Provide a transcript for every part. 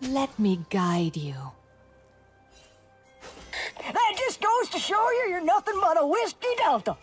Let me guide you. That just goes to show you you're nothing but a whiskey delta.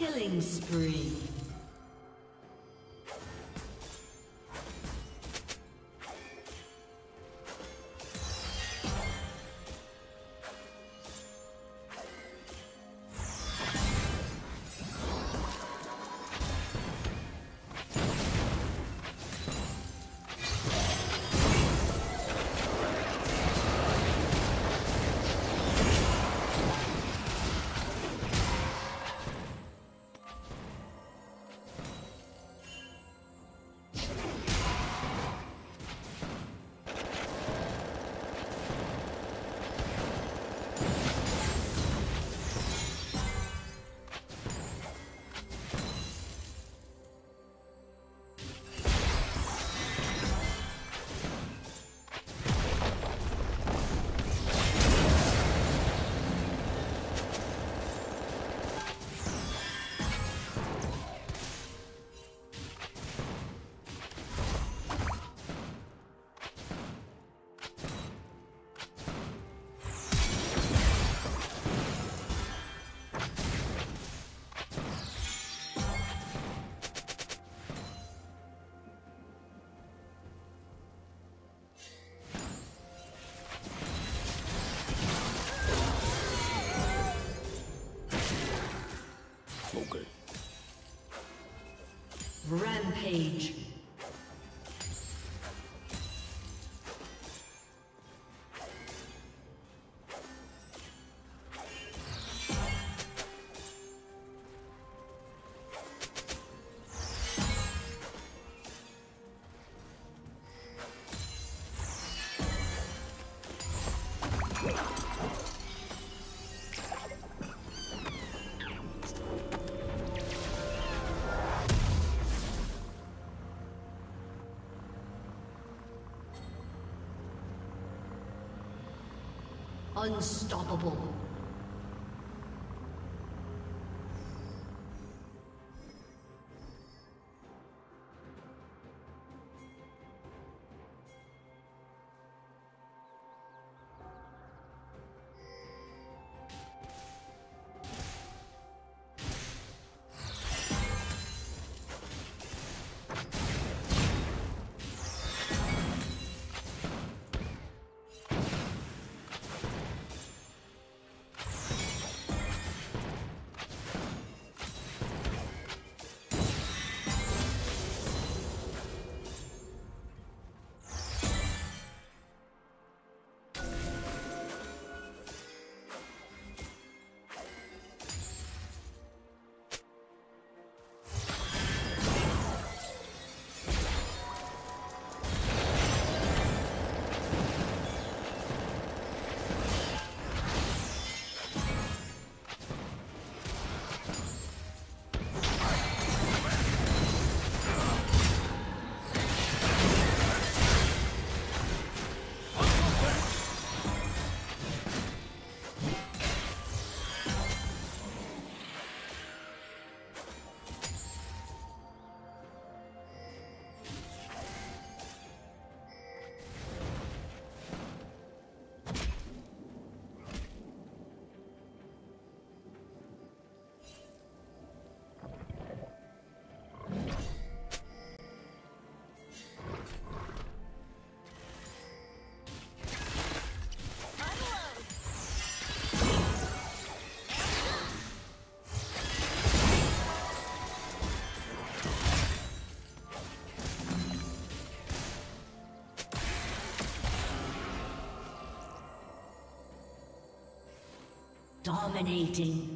Killing spree. Rampage. Unstoppable. Dominating.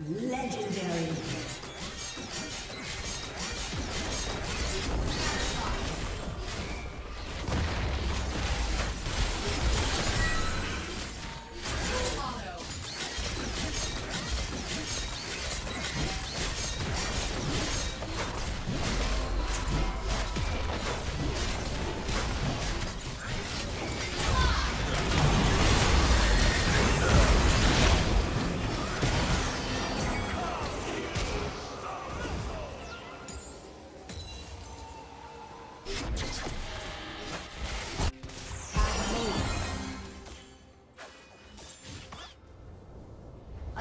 Legendary.